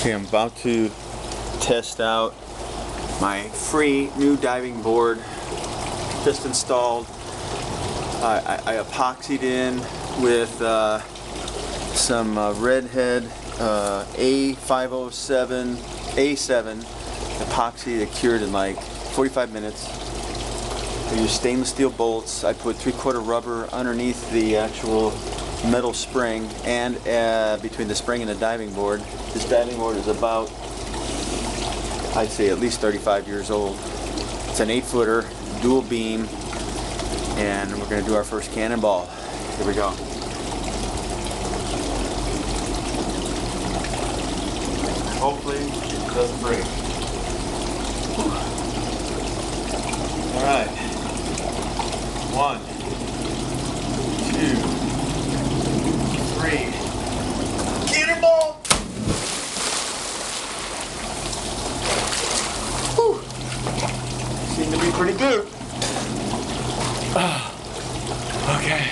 Okay, I'm about to test out my free new diving board. Just installed. I, I, epoxied in with uh, some uh, Red Head uh, A507, A7 epoxy that cured in like 45 minutes. I used stainless steel bolts. I put three quarter rubber underneath the actual metal spring and uh, between the spring and the diving board. This diving board is about, I'd say at least 35 years old. It's an eight footer, dual beam, and we're gonna do our first cannonball. Here we go. Hopefully it doesn't break. All right. One, two, three. Cannonball! Whew. Seem to be pretty good. okay.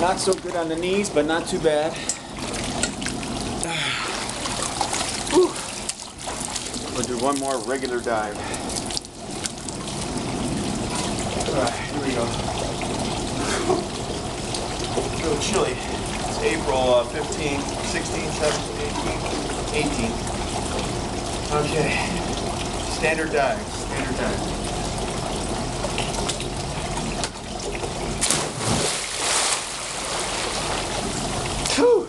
Not so good on the knees, but not too bad. Whew. We'll do one more regular dive. Alright, here we go. A little chilly. It's April uh, 15, 16, 17, 18, 18. Okay. Standard dive. Standard dive. Whew.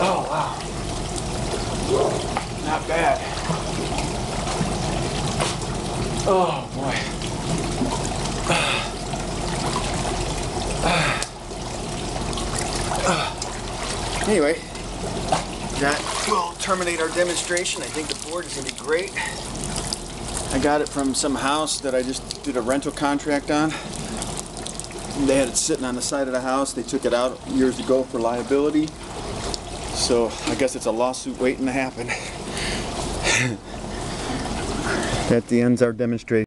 Oh, wow. Not bad. Oh, boy. Anyway, that will terminate our demonstration. I think the board is going to be great. I got it from some house that I just did a rental contract on. They had it sitting on the side of the house. They took it out years ago for liability. So I guess it's a lawsuit waiting to happen. that the ends our demonstration.